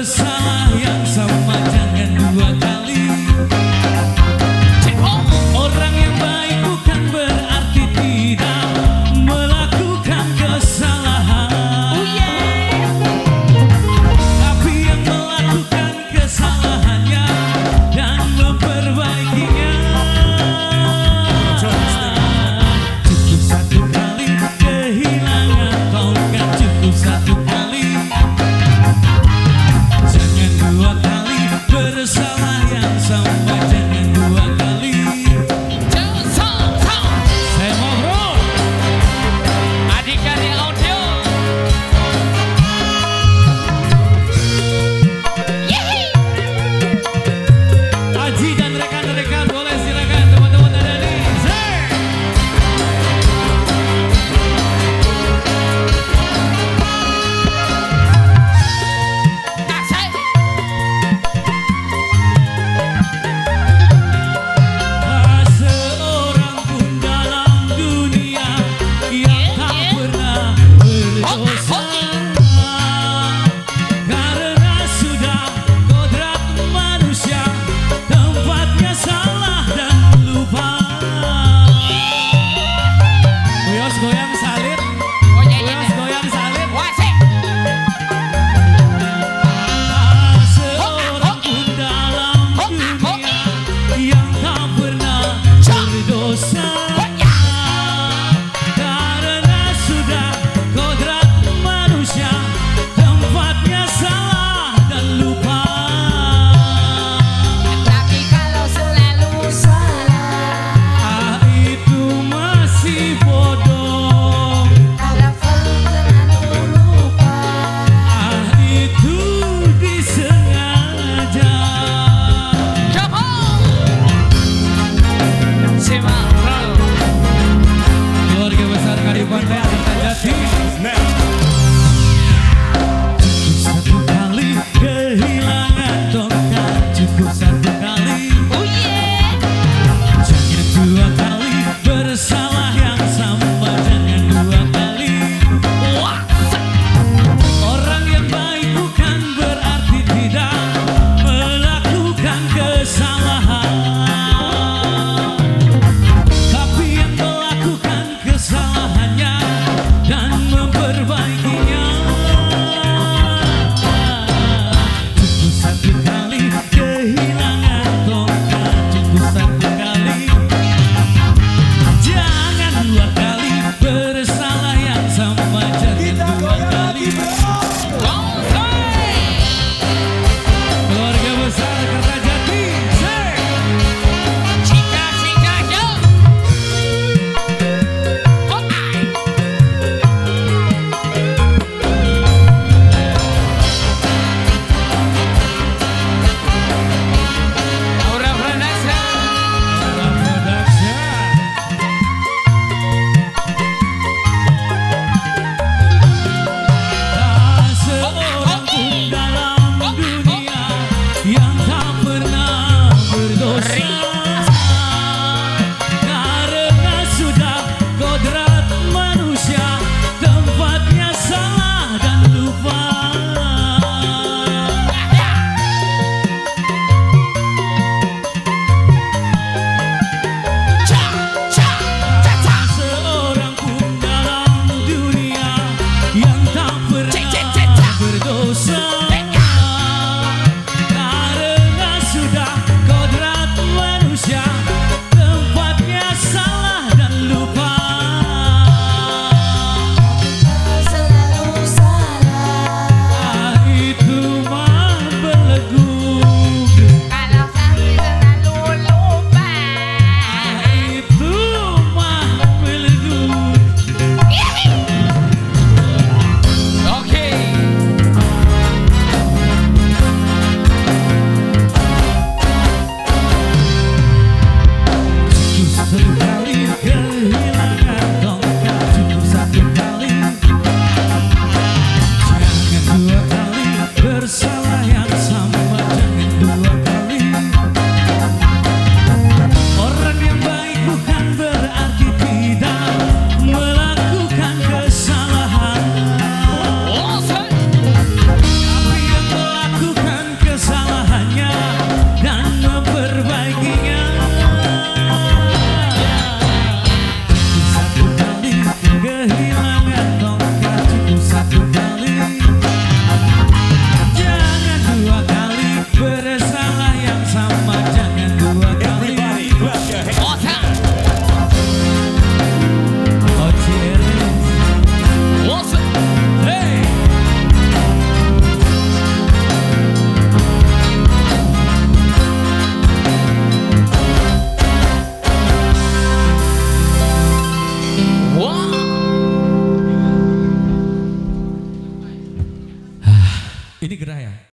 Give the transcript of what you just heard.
bersalah yang sama jangan buat barba